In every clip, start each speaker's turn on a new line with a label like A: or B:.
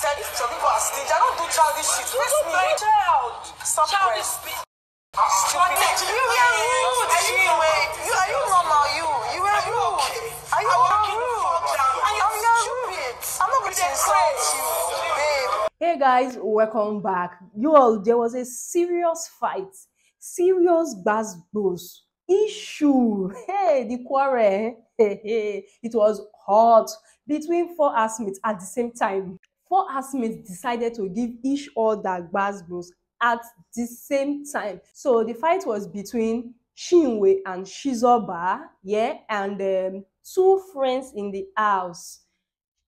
A: said if some people are stingy, I don't do childish shit. Face me.
B: Child.
A: Stop
B: Child
A: press.
B: is.
A: Stupid.
B: You are rude.
A: Are you you are you normal? You you are rude. Are you rude? I am stupid. I'm not going to insult you, babe.
C: Hey guys, welcome back. You all, there was a serious fight, serious basbos issue. Hey, the quarrel. Hey, hey, it was hot between four housemates at the same time. Four housemates decided to give each other basbos at the same time. So the fight was between Shinwe and Shizoba, yeah, and um, two friends in the house,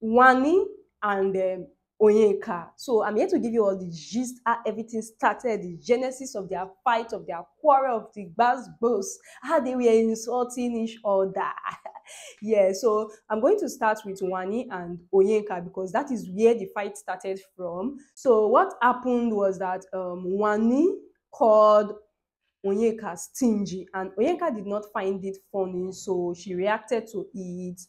C: Wani and um, Onyeka. So I'm here to give you all the gist how everything started, the genesis of their fight, of their quarrel, of the buzz boss, how they were insulting each other. yeah, so I'm going to start with Wanni and Onyeka because that is where the fight started from. So what happened was that um, Wanni called Onyeka stingy and Onyeka did not find it funny, so she reacted to it.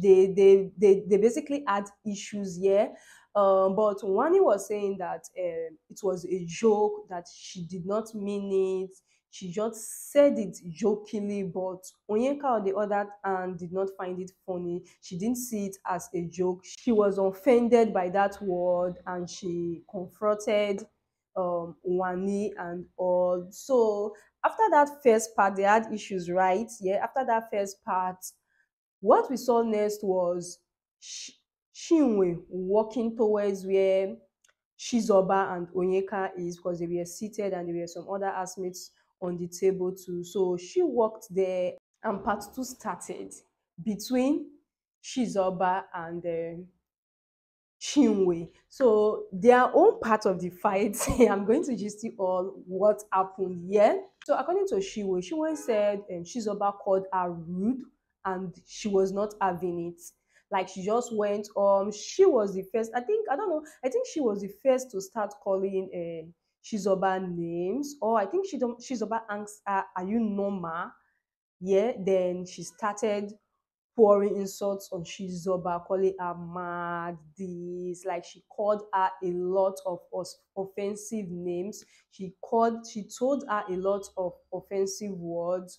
C: They, they, they, they basically had issues here. Um, but Wanni was saying that um, it was a joke, that she did not mean it. She just said it jokingly, but Onyeka, on the other hand, did not find it funny. She didn't see it as a joke. She was offended by that word and she confronted um, Wani and all. So after that first part, they had issues, right? Yeah, after that first part, what we saw next was Sh- Shinwe walking towards where Shizoba and Onyeka is because they were seated and there were some other housemates on the table too. So she walked there and part two started between Chizoba and uh, Chinwe. So their own part of the fight, I'm going to just see all what happened here. So according to Chinwe, Chinwe said um, Chizoba called her rude and she was not having it. Like she just went um she was the first, I think, I don't know, I think she was the first to start calling uh, Chizoba names, or I think she don't Chizoba asked her, Are you normal? Yeah, then she started pouring insults on Chizoba, calling her mad, this, like she called her a lot of offensive names. She called, she told her a lot of offensive words.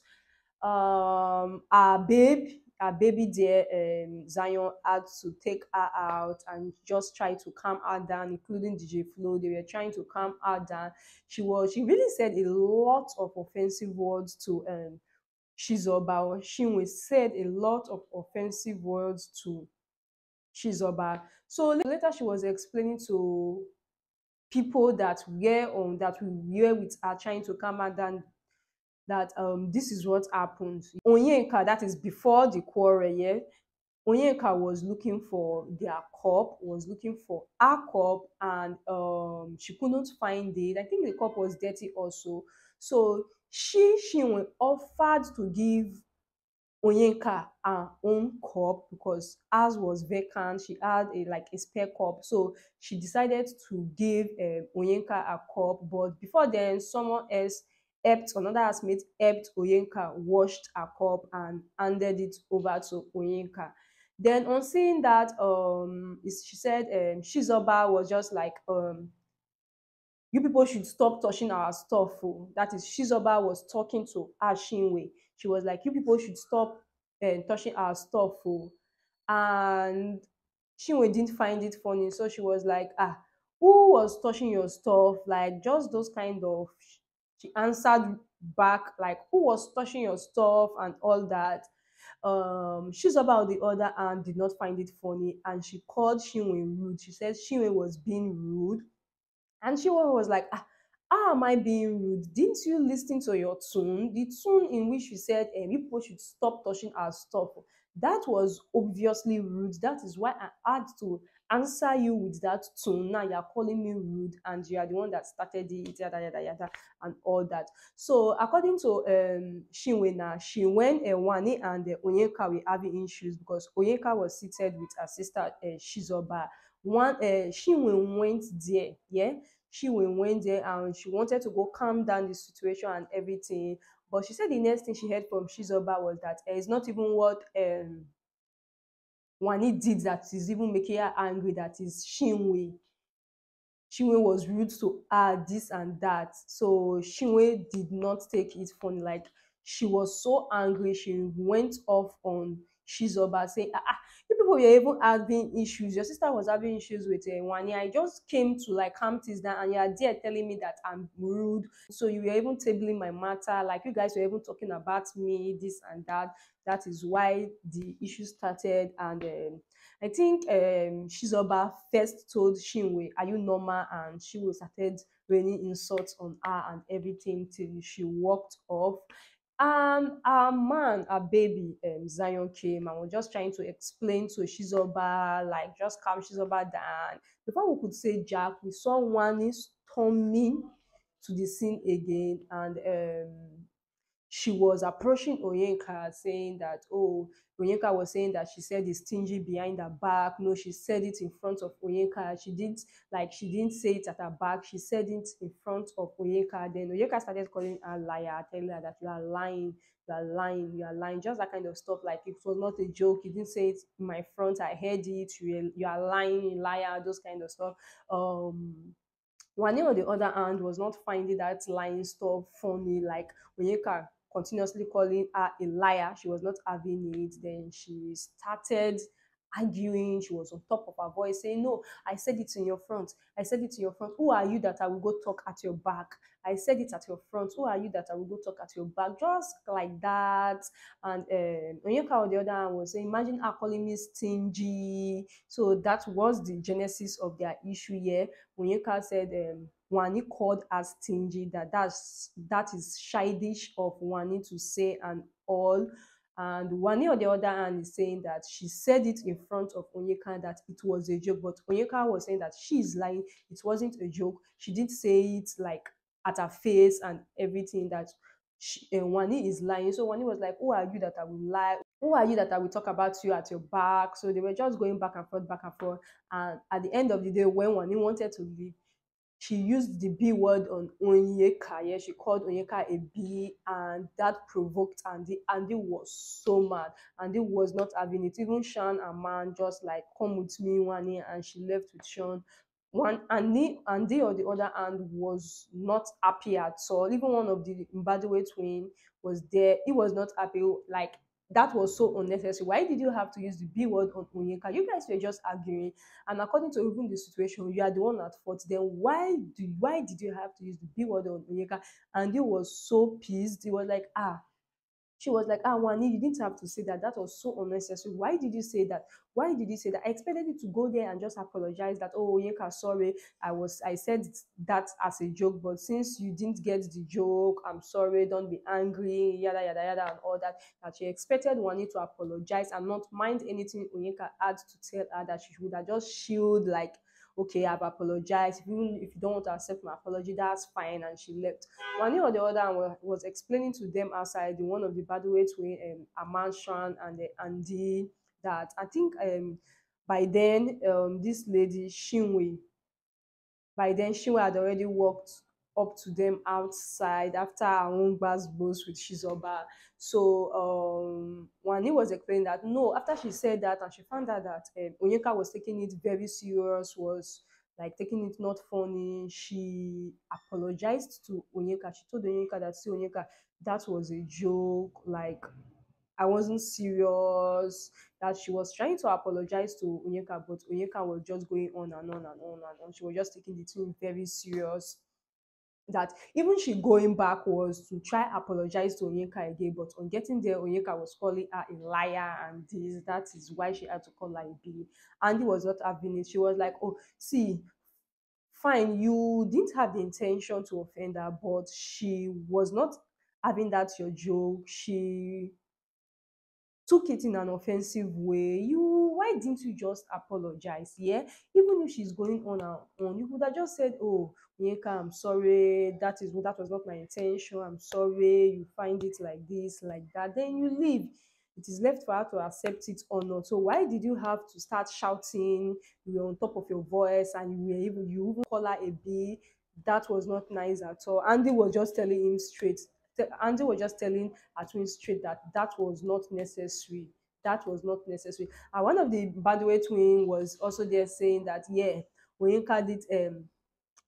C: Um, babe, our baby there, um, Zion had to take her out and just try to calm her down, including DJ Flo. They were trying to calm her down. She was, she really said a lot of offensive words to um Chizoba. Chinwe said a lot of offensive words to Chizoba. So later she was explaining to people that were on that we were with her trying to calm her down that um this is what happened. Onyeka, that is before the quarrel, yeah. Onyeka was looking for their cup, was looking for her cup, and um she couldn't find it. I think the cup was dirty also. So she she offered to give Onyeka her own cup because ours was vacant. She had a like a spare cup, so she decided to give um, Onyeka a cup. But before then, someone else helped another housemate helped Onyeka washed her cup and handed it over to Onyeka. Then on seeing that, um, she said um, Chizoba was just like um you people should stop touching our stuff. Oh. That is, Chizoba was talking to Ashinwe. She was like, you people should stop uh, touching our stuff. Oh. And Chinwe didn't find it funny. So she was like, ah, who was touching your stuff? Like, just those kind of. She answered back, like, who was touching your stuff and all that. Um, Chizoba, on the other and did not find it funny and she called Chinwe rude. She said Chinwe was being rude and she was like, ah, how am I being rude? Didn't you listen to your tune? The tune in which you said um, people should stop touching our stuff. That was obviously rude. That is why I had to answer you with that tone. Now you're calling me rude and you are the one that started it, yada, yada, yada, and all that. So according to um, Shinwe now, Shinwen, uh, Wani, and uh, Onyeka were having issues because Onyeka was seated with her sister uh, Shizoba one uh, Shinwe went there, yeah. Shinwe went there and she wanted to go calm down the situation and everything. But she said the next thing she heard from Shizoba was that uh, it's not even what um Wani did that is even making her angry, that is Shinwe. Chinwe was rude to her, this and that. So Chinwe did not take it funny. Like she was so angry, she went off on Shizoba saying, ah, ah, people were even having issues. Your sister was having issues with uh, Wanni. I just came to like calm things down, and you're there telling me that I'm rude. So you were even tabling my matter. Like you guys were even talking about me, this and that. That is why the issue started. And um, I think um, Chizoba first told Chinwe, Are you normal? And Chinwe started raining insults on her and everything till she walked off. And our man, our baby, um, Zion came and was just trying to explain to Chizoba, like just calm Chizoba down. Before we could say Jack, we saw Wanni storming to the scene again and um, she was approaching Oyenka saying that, oh, Oyenka was saying that she said it's stingy behind her back. No, she said it in front of Oyenka. She didn't like she didn't say it at her back. She said it in front of Oyenka. Then Oyenka started calling her liar, telling her that you are lying, you are lying, you are lying. Just that kind of stuff. Like it was not a joke. You didn't say it in my front. I heard it. You you are lying, liar. Those kind of stuff. Um. Wanni on the other hand was not finding that lying stuff funny. Like Onyeka continuously calling her a liar. She was not having it. Then she started arguing. She was on top of her voice saying, No, I said it in your front. I said it in your front. Who are you that I will go talk at your back? I said it at your front. Who are you that I will go talk at your back? Just like that. And um, Onyeka on the other hand was saying, Imagine her calling me stingy. So that was the genesis of their issue here. Onyeka said, um, Wanni called as stingy, that that's, that is childish of Wanni to say and all. And Wanni, on the other hand, is saying that she said it in front of Onyeka that it was a joke, but Onyeka was saying that she is lying. It wasn't a joke. She did say it like at her face and everything that she, uh, Wanni is lying. So Wanni was like, Who are you that I will lie? Who are you that I will talk about you at your back? So they were just going back and forth, back and forth. And at the end of the day, when Wanni wanted to leave, she used the B word on Onyeka. Yeah, she called Onyeka a B, and that provoked Andy. Andy was so mad. Andy was not having it. Even Sean and Man just like come with me, Wani, and she left with Sean. One Andy, Andy on the other hand was not happy at all. Even one of the Mbadiwe twin was there. He was not happy. Like that was so unnecessary. Why did you have to use the B word on Onyeka? You guys were just arguing, and according to even the situation, you are the one at fault. Then why do why did you have to use the B word on Onyeka? And he was so pissed. He was like, ah, she was like, ah, Wanni, you didn't have to say that. That was so unnecessary. Why did you say that? Why did you say that? I expected you to go there and just apologize that, oh, Yinka, sorry, I was, I said that as a joke, but since you didn't get the joke, I'm sorry, don't be angry, yada, yada, yada, and all that, that she expected Wanni to apologize and not mind anything Onyeka had to tell her that she would have just shield like okay, I've apologized. Even if you don't want to accept my apology, that's fine. And she left. One or the other was explaining to them outside the one of the Badaway twin, um, Aman and the Andy, that I think um by then um this lady Shinwe, by then Shinwe had already walked up to them outside after our own boss with Shizoba. So um, Wani was explaining that no, after she said that and she found out that um, Onyeka was taking it very serious, was like taking it not funny, she apologized to Onyeka. She told Onyeka that, see, Onyeka, that was a joke. Like, I wasn't serious. That she was trying to apologize to Onyeka, but Onyeka was just going on and on and on and on. She was just taking the thing very serious that even she going back was to try apologize to Onyeka again, but on getting there, Onyeka was calling her a liar and this. That is why she had to call her a. Handi was not having it. She was like, "Oh, see, fine, you didn't have the intention to offend her, but she was not having that your joke. She took it in an offensive way. You, why didn't you just apologize? Yeah, even if she's going on and on, you would have just said, "Oh, Yinka, I'm sorry. That is that was not my intention. I'm sorry. You find it like this, like that. Then you leave. It is left for her to accept it or not. So why did you have to start shouting? You were on top of your voice, and you were even you even call her a B. That was not nice at all. Handi was just telling him straight. Handi was just telling Atwin straight that that was not necessary. That was not necessary. And one of the Mbadiwe twin was also there saying that yeah, Oyinka did um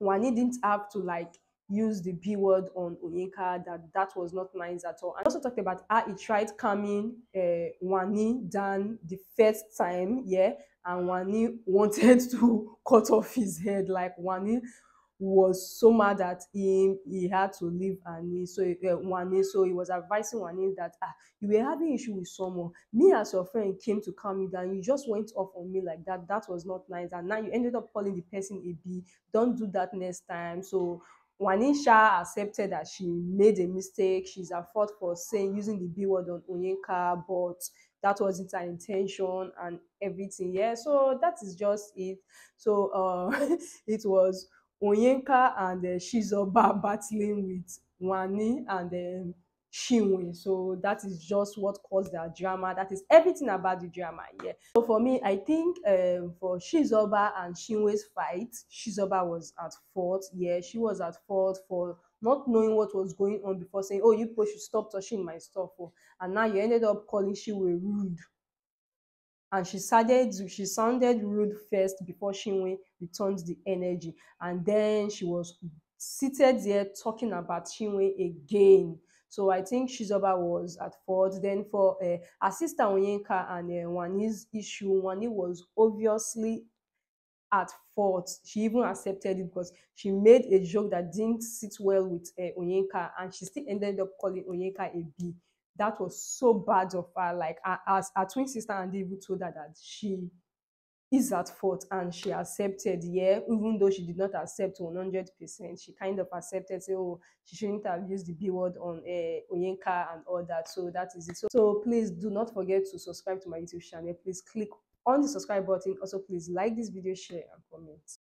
C: Wanni didn't have to like use the B word on Onyeka, that that was not nice at all. I also talked about how he tried calming uh, Wanni down the first time, yeah, and Wanni wanted to cut off his head. Like Wanni was so mad at him, he had to leave Ani. So uh, Wanni, so he was advising Wanni that ah, you were having issue with someone. Me as your friend came to calm you down. You just went off on me like that. That was not nice. And now you ended up calling the person a B. Don't do that next time. So Wanisha accepted that she made a mistake. She's at fault for saying using the B word on Onyeka, but that wasn't her intention and everything. Yeah, so that is just it. So uh it was Onyeka and uh, Shizoba battling with Wani and um, Shinwe. So that is just what caused the drama. That is everything about the drama. Yeah. So for me, I think um, for Shizoba and Shinwe's fight, Shizoba was at fault. Yeah, she was at fault for not knowing what was going on before saying, "Oh, you people should stop touching my stuff." Oh. And now you ended up calling Shinwe rude and she started she sounded rude first before Shinwe returned the energy and then she was seated there talking about Shinwe again so I think Shizoba was at fault. Then for uh, her sister Onyeka and uh, Wani's issue, Wani was obviously at fault. She even accepted it because she made a joke that didn't sit well with uh, Onyeka and she still ended up calling Onyeka a B that was so bad of her. Like as her twin sister and even told her that she is at fault and she accepted, yeah, even though she did not accept 100%, she kind of accepted, say, oh, she shouldn't have used the B word on uh, Oyenka and all that. So that is it. So, so please do not forget to subscribe to my YouTube channel. Please click on the subscribe button. Also, please like this video, share, and comment.